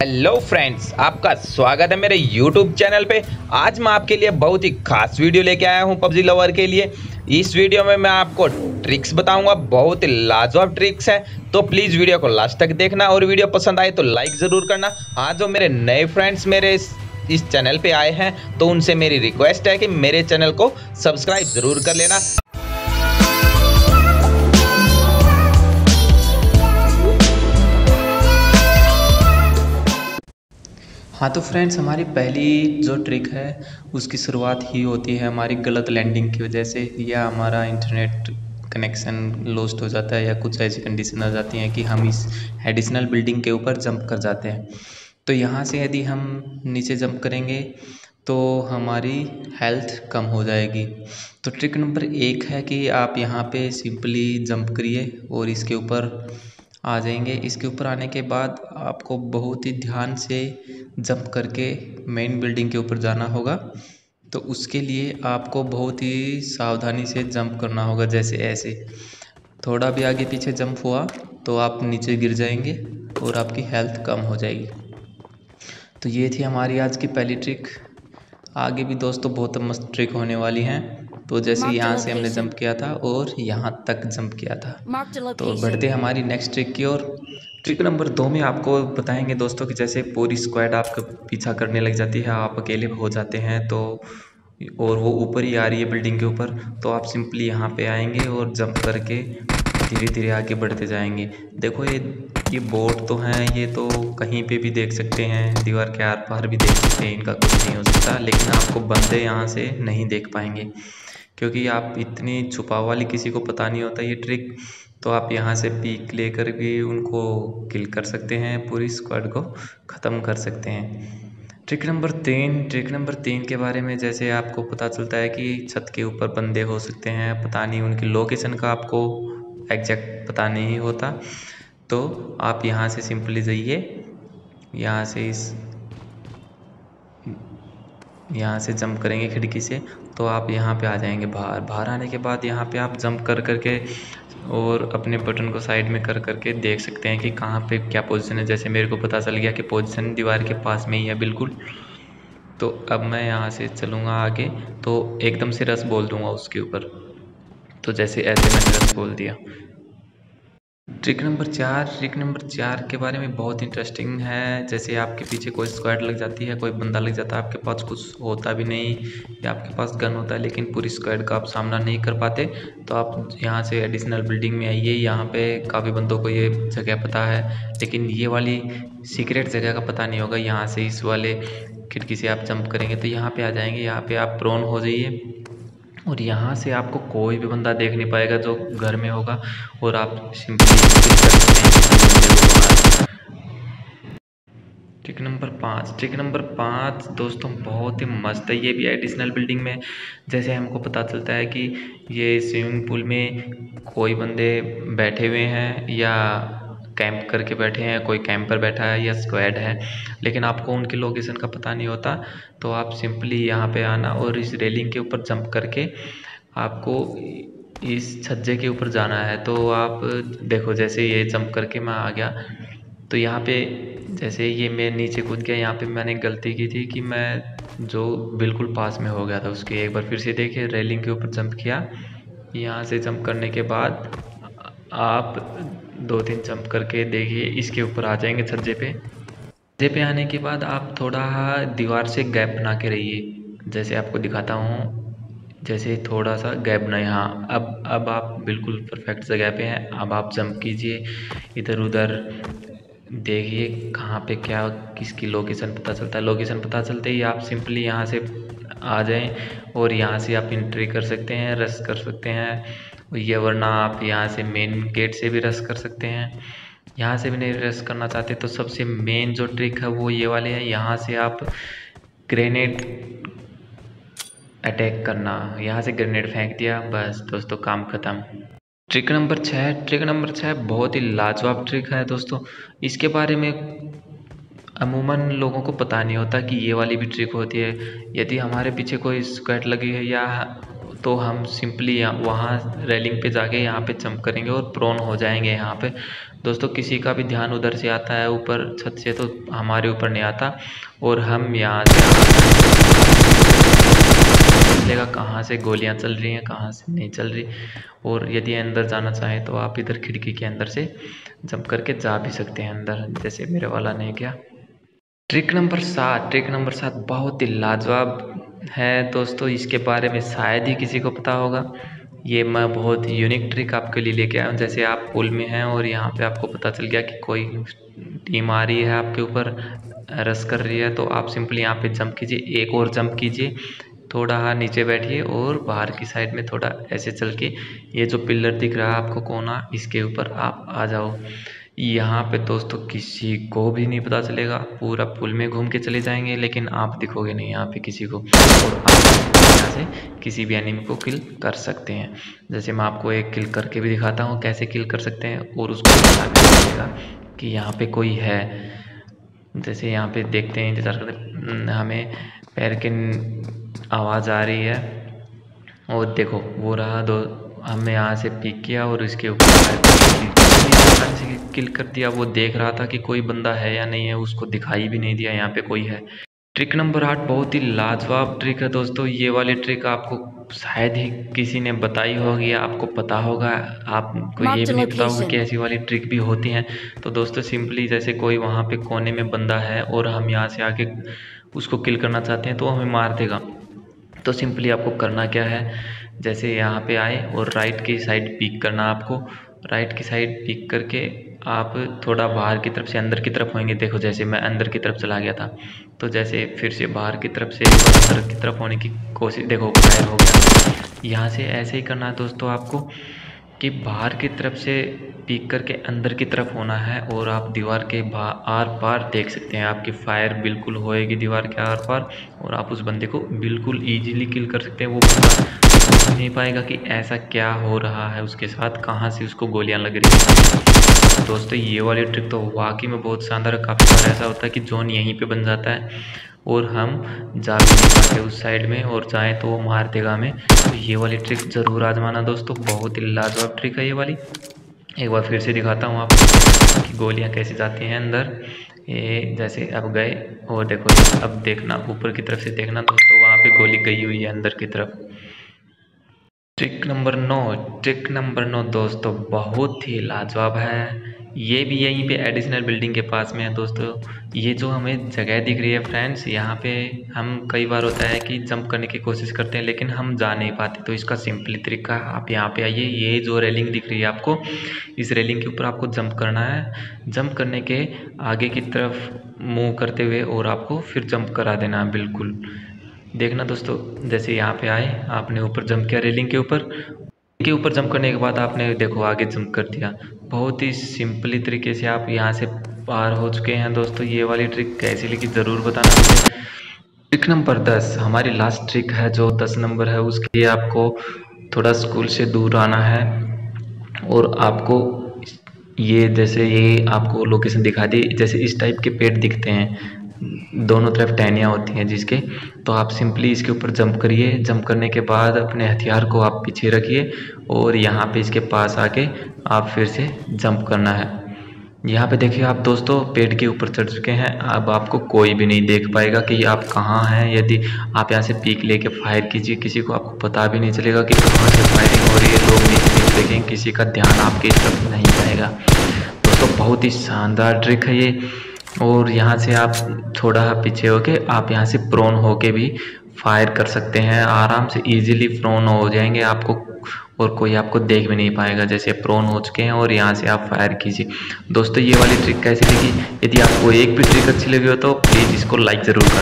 Hello friends आपका स्वागत है मेरे यूट्यूब चैनल पे। आज मैं आपके लिए बहुत ही खास वीडियो लेके आया हूँ पबजी लवर के लिए। इस वीडियो में मैं आपको ट्रिक्स बताऊँगा बहुत ही लाजवाब ट्रिक्स है। तो प्लीज़ वीडियो को लास्ट तक देखना और वीडियो पसंद आए तो लाइक ज़रूर करना। आज जो मेरे नए फ्रेंड्स मेरे इस, चैनल पे आए हैं तो उनसे मेरी रिक्वेस्ट है कि मेरे चैनल को सब्सक्राइब ज़रूर कर लेना। हाँ तो फ्रेंड्स हमारी पहली जो ट्रिक है, उसकी शुरुआत ही होती है हमारी गलत लैंडिंग की वजह से, या हमारा इंटरनेट कनेक्शन लॉस्ट हो जाता है, या कुछ ऐसी कंडीशन आ जाती हैं कि हम इस एडिशनल बिल्डिंग के ऊपर जंप कर जाते हैं। तो यहाँ से यदि हम नीचे जंप करेंगे तो हमारी हेल्थ कम हो जाएगी। तो ट्रिक नंबर एक है कि आप यहाँ पे सिंपली जंप करिए और इसके ऊपर आ जाएँगे। इसके ऊपर आने के बाद आपको बहुत ही ध्यान से जंप करके मेन बिल्डिंग के ऊपर जाना होगा। तो उसके लिए आपको बहुत ही सावधानी से जंप करना होगा जैसे ऐसे। थोड़ा भी आगे पीछे जंप हुआ तो आप नीचे गिर जाएँगे और आपकी हेल्थ कम हो जाएगी। तो ये थी हमारी आज की पहली ट्रिक आगे भी दोस्तों बहुत मस्त ट्रिक होने वाली हैं। तो जैसे यहाँ से हमने जंप किया था और यहाँ तक जंप किया था। तो बढ़ते हमारी नेक्स्ट ट्रिक की और ट्रिक नंबर दो में आपको बताएँगे दोस्तों कि जैसे पूरी स्क्वाड आपका पीछा करने लग जाती है आप अकेले हो जाते हैं तो और वो ऊपर ही आ रही है बिल्डिंग के ऊपर तो आप सिंपली यहाँ पे आएँगे और जंप करके धीरे धीरे आगे बढ़ते जाएँगे। देखो ये ये बोट तो हैं ये तो कहीं पे भी देख सकते हैं दीवार के आर पार भी देख सकते हैं इनका कुछ नहीं हो सकता लेकिन आपको बंदे यहाँ से नहीं देख पाएँगे। क्योंकि आप इतनी छुपाव वाली किसी को पता नहीं होता ये ट्रिक तो आप यहाँ से पीक लेकर भी उनको किल कर सकते हैं, पूरी स्क्वाड को ख़त्म कर सकते हैं। ट्रिक नंबर तीन ट्रिक नंबर तीन के बारे में जैसे आपको पता चलता है कि छत के ऊपर बंदे हो सकते हैं, पता नहीं उनकी लोकेशन का आपको एग्जैक्ट पता नहीं होता तो आप यहाँ से सिंपली जाइए, यहाँ से इस यहाँ से जंप करेंगे खिड़की से तो आप यहाँ पे आ जाएँगे बाहर। बाहर आने के बाद यहाँ पे आप जंप कर करके और अपने बटन को साइड में कर कर के देख सकते हैं कि कहाँ पे क्या पोजीशन है। जैसे मेरे को पता चल गया कि पोजीशन दीवार के पास में ही है, बिल्कुल। तो अब मैं यहाँ से चलूँगा आगे तो एकदम से रस बोल दूँगा उसके ऊपर। तो जैसे ऐसे मैंने रस बोल दिया। ट्रिक नंबर चार, ट्रिक नंबर चार के बारे में बहुत इंटरेस्टिंग है। जैसे आपके पीछे कोई स्क्वाड लग जाती है, कोई बंदा लग जाता है, आपके पास कुछ होता भी नहीं या आपके पास गन होता है, लेकिन पूरी स्क्वाड का आप सामना नहीं कर पाते तो आप यहाँ से एडिशनल बिल्डिंग में आइए। यहाँ पे काफ़ी बंदों को ये जगह पता है, लेकिन ये वाली सीक्रेट जगह का पता नहीं होगा। यहाँ से इस वाले खिड़की से आप जंप करेंगे तो यहाँ पर आ जाएँगे, यहाँ पर आप प्रोन हो जाइए। और यहाँ से आपको कोई भी बंदा देख नहीं पाएगा जो घर में होगा और आप सिंपली ट्रिक नंबर पाँच। ट्रिक नंबर पाँच, दोस्तों, बहुत ही मस्त है। ये भी एडिशनल बिल्डिंग में जैसे हमको पता चलता है कि ये स्विमिंग पूल में कोई बंदे बैठे हुए हैं या कैंप करके बैठे हैं, कोई कैंपर बैठा है या स्क्वाड है, लेकिन आपको उनकी लोकेशन का पता नहीं होता तो आप सिंपली यहाँ पे आना और इस रेलिंग के ऊपर जंप करके आपको इस छज्जे के ऊपर जाना है। तो आप देखो, जैसे ये जंप करके मैं आ गया तो यहाँ पे जैसे ये मैं नीचे कूद गया, यहाँ पे मैंने गलती की थी कि मैं जो बिल्कुल पास में हो गया था उसके एक बार फिर से देखिए रेलिंग के ऊपर जंप किया, यहाँ से जंप करने के बाद आप दो तीन जंप करके देखिए, इसके ऊपर आ जाएँगे छज्जे पे। छज्जे पे आने के बाद आप थोड़ा दीवार से गैप बना के रहिए। जैसे आपको दिखाता हूँ, जैसे थोड़ा सा गैप बनाए हाँ अब अब आप बिल्कुल परफेक्ट जगह पे हैं। अब आप जंप कीजिए इधर उधर। देखिए कहाँ पे क्या, किसकी लोकेशन पता चलता है। लोकेशन पता चलते ही आप सिंपली यहाँ से आ जाएँ और यहाँ से आप इंट्री कर सकते हैं रस कर सकते हैं। ये वरना आप यहाँ से मेन गेट से भी रस कर सकते हैं। यहाँ से भी नहीं रस करना चाहते तो सबसे मेन जो ट्रिक है वो ये वाले है। यहाँ से आप ग्रेनेड अटैक करना। यहाँ से ग्रेनेड फेंक दिया, बस दोस्तों, काम ख़त्म। ट्रिक नंबर छः ट्रिक नंबर छः बहुत ही लाजवाब ट्रिक है दोस्तों। इसके बारे में अमूमन लोगों को पता नहीं होता कि ये वाली भी ट्रिक होती है। यदि हमारे पीछे कोई स्क्वाट लगी है या तो हम सिंपली वहाँ रेलिंग पे जाके यहाँ पे जंप करेंगे और प्रोन हो जाएँगे यहाँ पे। दोस्तों, किसी का भी ध्यान उधर से आता है, ऊपर छत से तो हमारे ऊपर नहीं आता। और हम यहाँ से चलेगा कहाँ से गोलियाँ चल रही हैं, कहाँ से नहीं चल रही। और यदि अंदर जाना चाहें तो आप इधर खिड़की के अंदर से जंप करके जा भी सकते हैं अंदर, जैसे मेरे वाला नहीं गया ट्रिक नंबर सात ट्रिक नंबर सात बहुत ही लाजवाब है दोस्तों, इसके बारे में शायद ही किसी को पता होगा। ये मैं बहुत यूनिक ट्रिक आपके लिए लेके आया हूँ। जैसे आप पुल में हैं और यहाँ पे आपको पता चल गया कि कोई टीम आ रही है आपके ऊपर रस कर रही है तो आप सिंपली यहाँ पे जंप कीजिए। एक और जंप कीजिए। थोड़ा नीचे बैठिए और बाहर की साइड में थोड़ा ऐसे चल के ये जो पिलर दिख रहा है आपको कोना, इसके ऊपर आप आ जाओ। यहाँ पे दोस्तों किसी को भी नहीं पता चलेगा। पूरा पुल में घूम के चले जाएँगे, लेकिन आप दिखोगे नहीं यहाँ पे किसी को। और आप यहाँ से किसी भी एनिमी को किल कर सकते हैं। जैसे मैं आपको एक किल करके भी दिखाता हूँ, कैसे किल कर सकते हैं, और उसको पता भी चलेगा कि यहाँ पे कोई है। जैसे यहाँ पे देखते हैं इंतज़ार करते हमें पैर के आवाज़ आ रही है, और देखो, वो रहा दो हमने यहाँ से पिक किया और इसके ऊपर किल कर दिया। वो देख रहा था कि कोई बंदा है या नहीं है उसको दिखाई भी नहीं दिया। यहाँ पे कोई है। ट्रिक नंबर आठ बहुत ही लाजवाब ट्रिक है दोस्तों। ये वाली ट्रिक आपको शायद ही किसी ने बताई होगी आपको पता होगा। आपको ये भी नहीं पता होगा कि ऐसी वाली ट्रिक भी होती हैं। तो दोस्तों सिंपली जैसे कोई वहाँ पे कोने में बंदा है और हम यहाँ से आके उसको किल करना चाहते हैं तो हमें मार देगा। तो सिंपली आपको करना क्या है? जैसे यहाँ पे आए और राइट की साइड पिक करना आपको। राइट की साइड पिक करके आप थोड़ा बाहर की तरफ़ से अंदर की तरफ़ होंगे। देखो जैसे मैं अंदर की तरफ़ चला गया था। तो जैसे फिर से बाहर की तरफ़ से अंदर की तरफ़ होने की कोशिश, देखो फायर हो गया। यहाँ से ऐसे ही करना है दोस्तों आपको कि बाहर की तरफ़ से पीक करके अंदर की तरफ़ होना है और आप दीवार के आर पार देख सकते हैं। आपकी फायर बिल्कुल होएगी दीवार के आर पार और आप उस बंदे को बिल्कुल इजीली किल कर सकते हैं। वो बंदा नहीं पाएगा कि ऐसा क्या हो रहा है उसके साथ, कहाँ से उसको गोलियाँ लग रही हैं। दोस्तों, ये वाली ट्रिक तो वाकई में बहुत शानदार है। काफ़ी बार ऐसा होता है कि जोन यहीं पे बन जाता है और हम जा भी नहीं पाते उस साइड में और जाएँ तो वो मार देगा हमें। तो ये वाली ट्रिक ज़रूर आजमाना दोस्तों, बहुत ही लाजवाब ट्रिक है ये वाली। एक बार फिर से दिखाता हूँ आपको कि गोलियाँ कैसे जाती हैं अंदर। ये जैसे अब गए और देखो, अब देखना, ऊपर की तरफ़ से देखना दोस्तों, वहाँ पे गोली गई हुई है अंदर की तरफ़। ट्रिक नंबर नौ, ट्रिक नंबर नौ दोस्तों बहुत ही लाजवाब है। ये भी यहीं पे एडिशनल बिल्डिंग के पास में है दोस्तों। ये जो हमें जगह दिख रही है फ्रेंड्स यहाँ पे हम कई बार होता है कि जंप करने की कोशिश करते हैं, लेकिन हम जा नहीं पाते। तो इसका सिंपली तरीका आप यहाँ पे आइए। ये जो रेलिंग दिख रही है आपको, इस रेलिंग के ऊपर आपको जंप करना है। जंप करने के आगे की तरफ़ मूव करते हुए और आपको फिर जंप करा देना है, बिल्कुल। देखना दोस्तों, जैसे यहाँ पे आए, आपने ऊपर जंप किया रेलिंग के ऊपर। के ऊपर जंप करने के बाद आपने देखो, आगे जंप कर दिया। बहुत ही सिंपली तरीके से आप यहाँ से पार हो चुके हैं दोस्तों, ये वाली ट्रिक कैसी लगी ज़रूर बताना ट्रिक नंबर दस, हमारी लास्ट ट्रिक है जो दस नंबर है, उसके लिए आपको थोड़ा स्कूल से दूर आना है। और आपको ये जैसे ये आपको लोकेशन दिखा दी, जैसे इस टाइप के पेड़ दिखते हैं। दोनों तरफ़ टहनियाँ होती हैं जिसके तो आप सिंपली इसके ऊपर जंप करिए। जंप करने के बाद अपने हथियार को आप पीछे रखिए और यहाँ पे इसके पास आके आप फिर से जंप करना है। यहाँ पे देखिए आप दोस्तों, पेड़ के ऊपर चढ़ चुके हैं। अब आपको कोई भी नहीं देख पाएगा कि आप कहाँ हैं। यदि आप यहाँ से पीक लेके फायर कीजिए, किसी को आपको पता भी नहीं चलेगा कि कहाँ से फायरिंग हो रही है। लोग नीचे देखेंगे किसी का ध्यान आपके तरफ़ नहीं जाएगा दोस्तों, बहुत ही शानदार ट्रिक है ये। और यहाँ से आप थोड़ा पीछे होके आप यहाँ से प्रोन होके भी फायर कर सकते हैं। आराम से इजीली प्रोन हो जाएँगे आपको और कोई आपको देख भी नहीं पाएगा, जैसे प्रोन हो चुके हैं और यहाँ से आप फायर कीजिए। दोस्तों, ये वाली ट्रिक कैसी लगी? यदि आपको एक भी ट्रिक अच्छी लगी हो तो प्लीज़ इसको लाइक ज़रूर करें